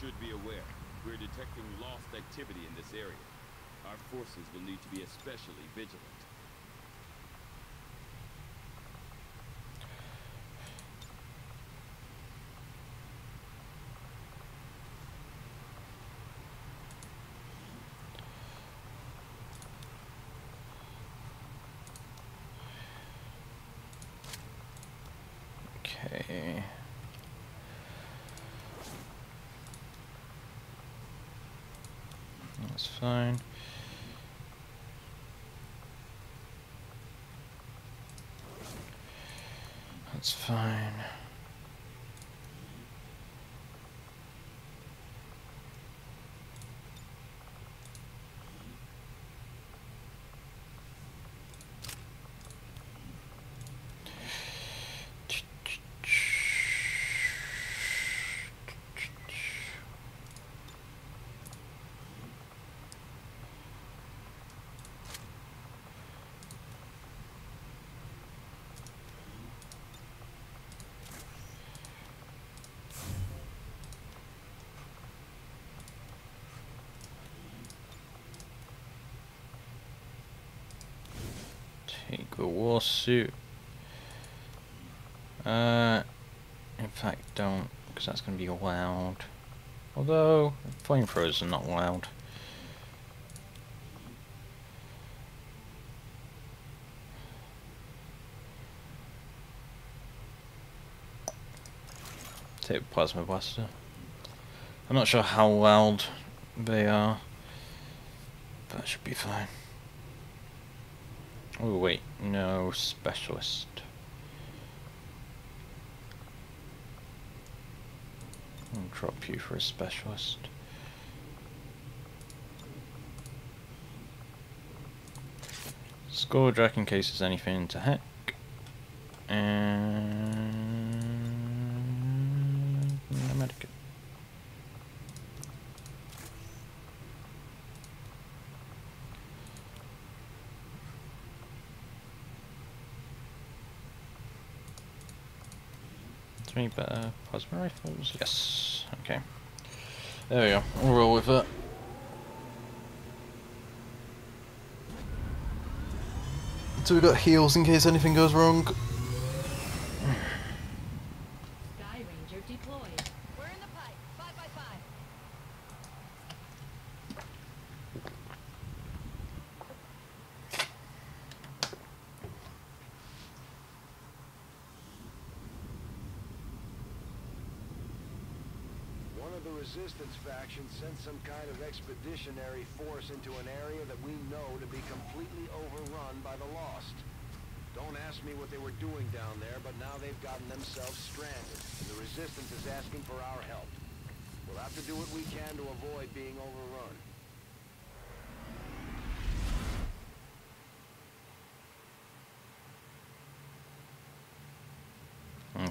should be aware. We're detecting lost activity in this area. Our forces will need to be especially vigilant. Okay. That's fine. That's fine. Take a war suit. Uh, in fact, don't, because that's going to be loud. Although, flamethrowers are not loud. Take plasma blaster. I'm not sure how loud they are, but that should be fine. Oh wait, no specialist. I'll drop you for a specialist. Score Drac in case there's anything to hack. And a medikit. Three better uh, plasma rifles. Yes. Okay. There we go. We'll roll with it. So we got heals in case anything goes wrong. Sky Ranger deployed. We're in the pipe. Five by five. One of the resistance faction sent some kind of expeditionary force into an area that we know to be completely overrun by the Lost. Don't ask me what they were doing down there, but now they've gotten themselves stranded, and the resistance is asking for our help. We'll have to do what we can to avoid being overrun. Okay. Resistance expedition is trapped not far from your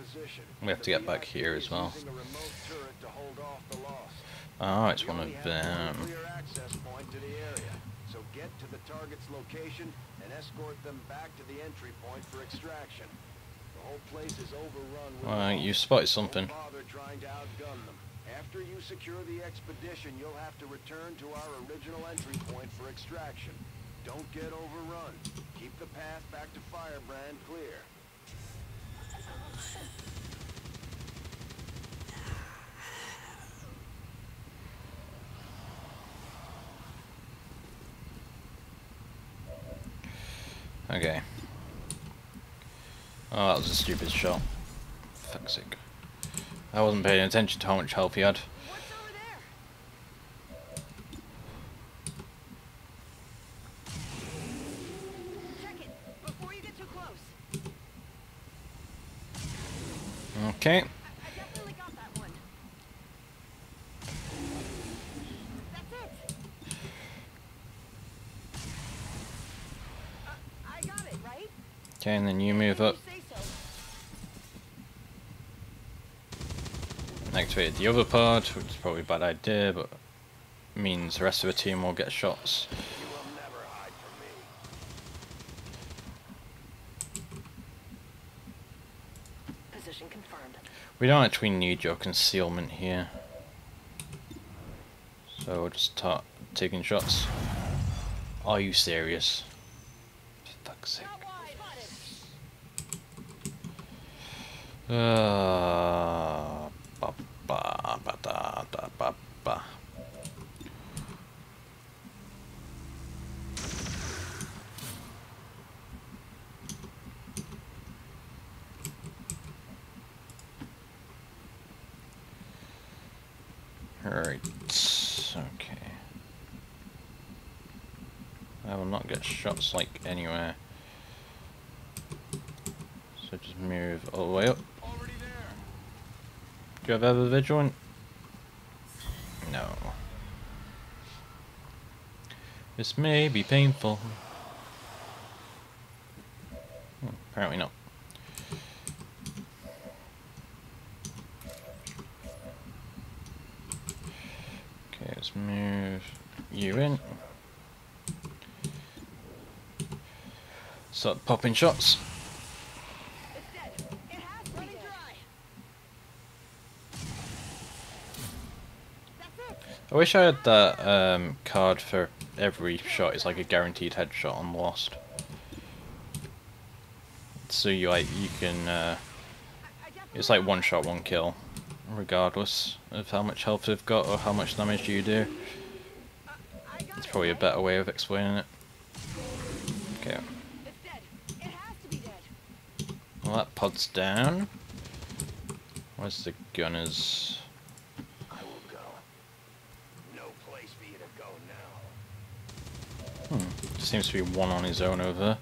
position. We have to get back here as well. using a remote turret to hold off the Lost. Oh, ah, it's one of them. one clear access point to the area, so get to the target's location and escort them back to the entry point for extraction. The whole place is overrun with Well, you spotted something. trying to outgun them. After you secure the expedition, you'll have to return to our original entry point for extraction. Don't get overrun. Keep the path back to Firebrand clear. Okay. Oh, that was a stupid shot. Fuck's sake. I wasn't paying attention to how much health he had. What's over there? Check it before you get too close. Okay. I, I definitely got that one. That's it. Uh, I got it, right? Okay, and then you move up. Activated the other part, which is probably a bad idea, but means the rest of the team will get shots. You will never hide from me. Position confirmed. We don't actually need your concealment here. So we'll just start taking shots. Are you serious? For fuck's sake. Uh, ba, ba, ba, da, da, ba, ba. Alright, okay. I will not get shots like anywhere. So just move all the way up. Do you have ever vigilant? No. This may be painful. Hmm, apparently not. Okay, let's move you in. Start popping shots. I wish I had that um, card for every shot. It's like a guaranteed headshot on Lost. So you like you can. Uh, it's like one shot, one kill, regardless of how much health they've got or how much damage you do. It's probably a better way of explaining it. Okay, It's dead. It has to be dead. Well that pod's down. Where's the gunners? I will go. No place for you to go now. Hmm, seems to be one on his own over there.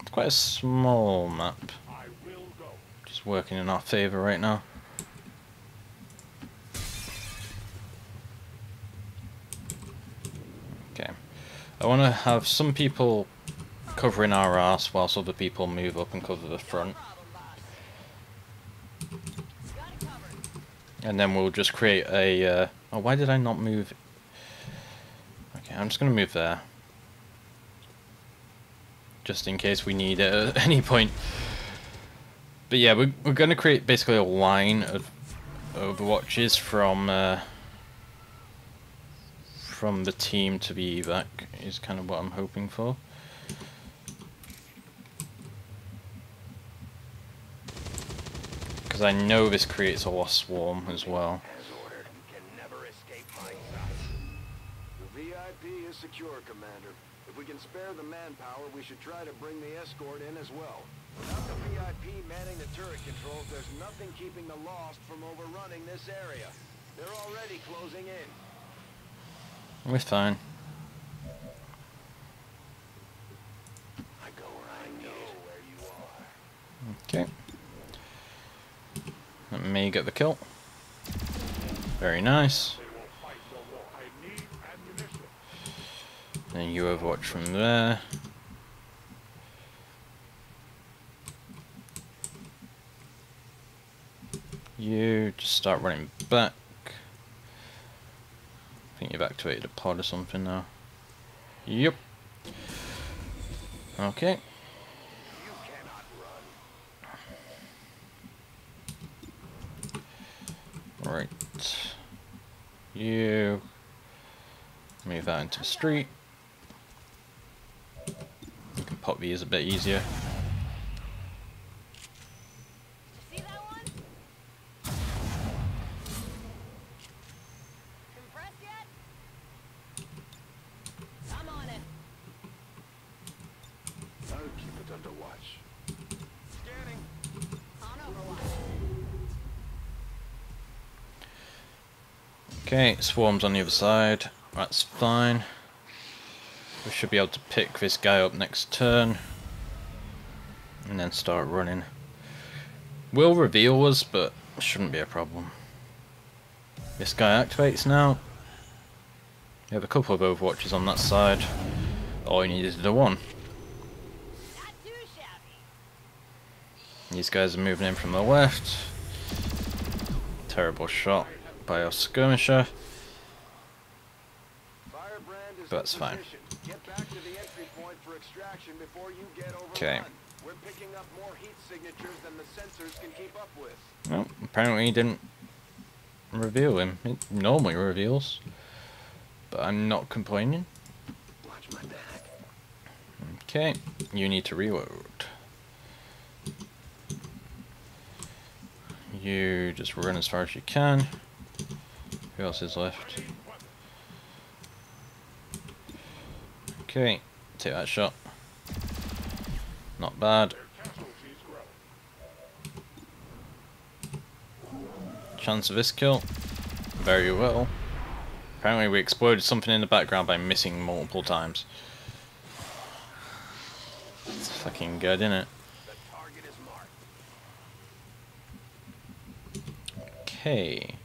It's quite a small map. I will go. Just working in our favour right now. Okay. I want to have some people covering our ass whilst other people move up and cover the front. And then we'll just create a... Uh, oh, why did I not move? Okay, I'm just going to move there. Just in case we need it at any point. But yeah, we're, we're going to create basically a line of overwatches from... Uh, from the team to be evac is kind of what I'm hoping for. Because I know this creates a lost swarm as well. As ordered, you can never escape my sight. The VIP is secure, Commander. If we can spare the manpower, we should try to bring the escort in as well. Without the VIP manning the turret controls, there's nothing keeping the Lost from overrunning this area. They're already closing in. We're fine. I go where I know where you are. Okay. Me get the kill. Very nice. Then you overwatch from there. You just start running back. I think you've activated a pod or something now. Yep. Okay. You cannot run. Right. You move that into the street. You can pop these a bit easier. See that one? Compressed yet? I'm on it. I'll keep it under watch. Scanning. On Overwatch. Okay, swarms on the other side. That's fine. We should be able to pick this guy up next turn. And then start running. Will reveal us, but shouldn't be a problem. This guy activates now. We have a couple of overwatches on that side. All you need is the one. These guys are moving in from the left. Terrible shot by our skirmisher. But That's fine. Get back to the entry point for extraction before you get. Okay. We're picking up more heat signatures than the sensors can keep up with. Well, apparently he didn't reveal him. It normally reveals. But I'm not complaining. Watch my back. Okay, you need to reload. You just run as far as you can. Who else is left? Okay, take that shot. Not bad. Chance of this kill? Very well. Apparently we exploded something in the background by missing multiple times. It's fucking good, isn't it? Okay.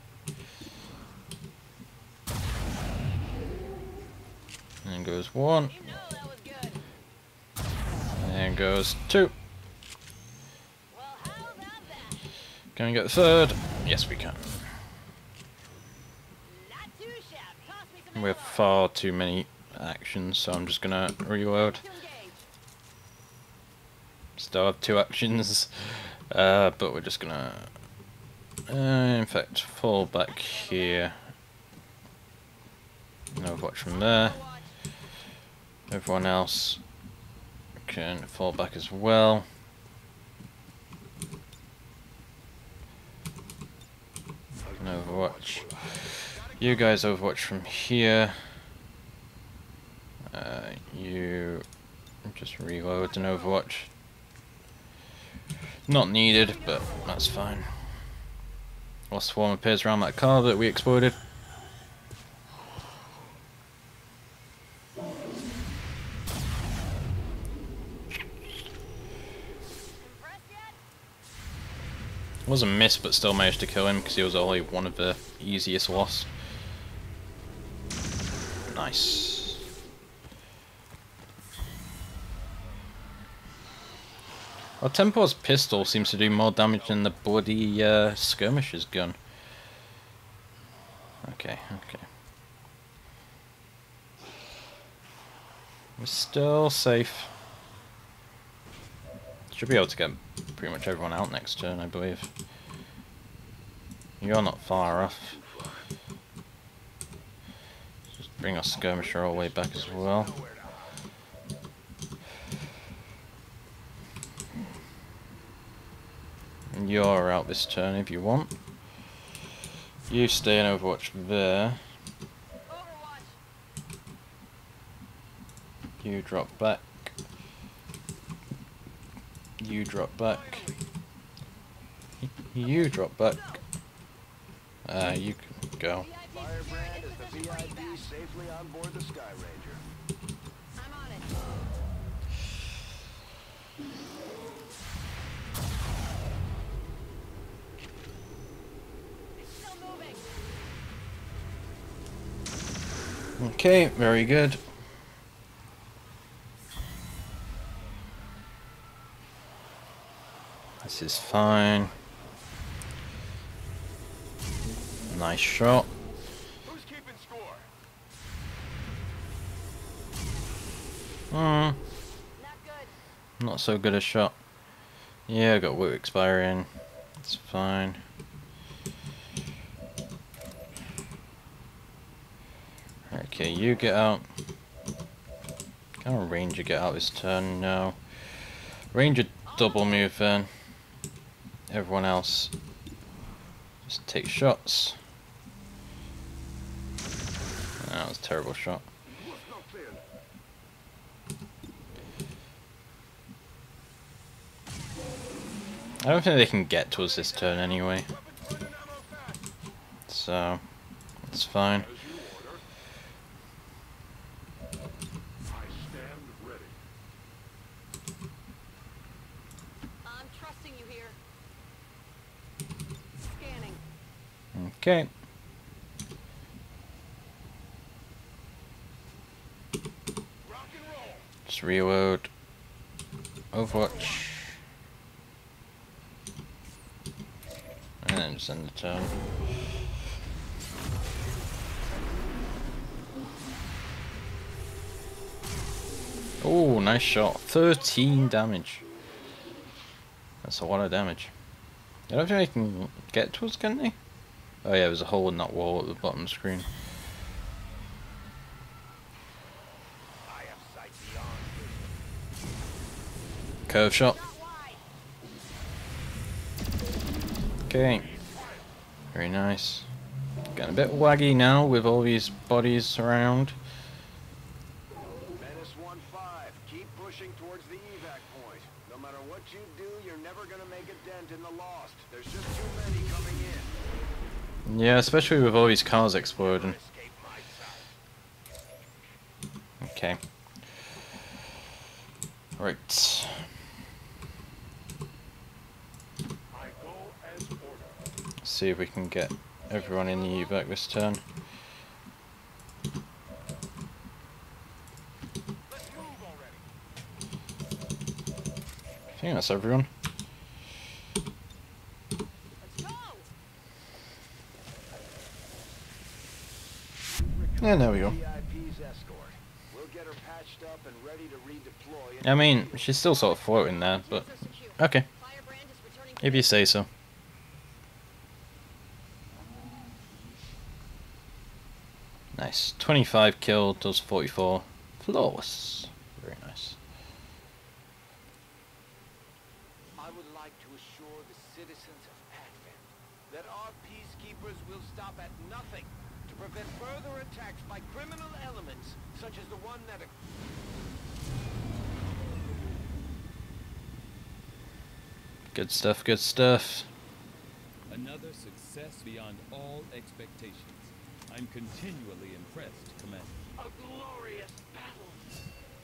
And goes one. And goes two. Can we get the third? Yes, we can. We have far too many actions, so I'm just gonna reload. Still have two actions, uh, but we're just gonna, uh, in fact, fall back here. No watch from there. Everyone else can fall back as well. Can overwatch. You guys overwatch from here. Uh, you just reload and overwatch. Not needed, but that's fine. Lost swarm appears around that car that we exploded. Was a miss, but still managed to kill him because he was only one of the easiest loss. Nice. Well, Tempo's pistol seems to do more damage than the bloody uh, skirmisher's gun. Okay, okay. We're still safe. Should be able to get pretty much everyone out next turn, I believe. You're not far off. Just bring our skirmisher all the way back as well. And you're out this turn if you want. You stay in Overwatch there. You drop back. You drop back. You drop back. Uh, you can go. Firebrand is the VIP safely on board the Sky Ranger. I'm on it. It's still moving. Okay, very good. Is fine. Nice shot. Who's keeping score? Hmm, Not good. not so good a shot. Yeah, I got Woo expiring. It's fine. Okay, you get out. Can a ranger get out this turn? No. Ranger double move then. Everyone else just take shots. That was a terrible shot. I don't think they can get to us this turn anyway. So, it's fine. I'm trusting you here. Scanning. Okay. Just reload. Overwatch. And then just end the turn. Oh, nice shot. 13 damage. That's a lot of damage. I don't think they can get to us, can they? Oh yeah, there's a hole in that wall at the bottom of the screen. Curve shot. Okay. Very nice. Getting a bit waggy now with all these bodies around. Menace 1-5, keep pushing towards the evac point. No matter what you do, you're never gonna make a dent in the Lost. There's just too many coming in. Yeah, especially with all these cars exploding. Okay. Right. See if we can get everyone in the evac this turn. I think that's everyone. Let's go. Yeah, there we go. VIP's escort. We'll get her patched up and ready we go. I mean, she's still sort of floating there, but Shields are secure. okay, Firebrand is returning to if you base. say so. Nice. 25 killed, does 44. Flawless. Very nice. I would like to assure the citizens of Advent that our peacekeepers will stop at nothing to prevent further attacks by criminal elements such as the one that... Good stuff, good stuff. Another success beyond all expectations. I'm continually impressed, Commander. A glorious battle.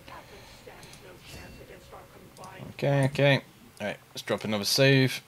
Captain stands no chance against our combined Okay, okay. Alright, let's drop another save.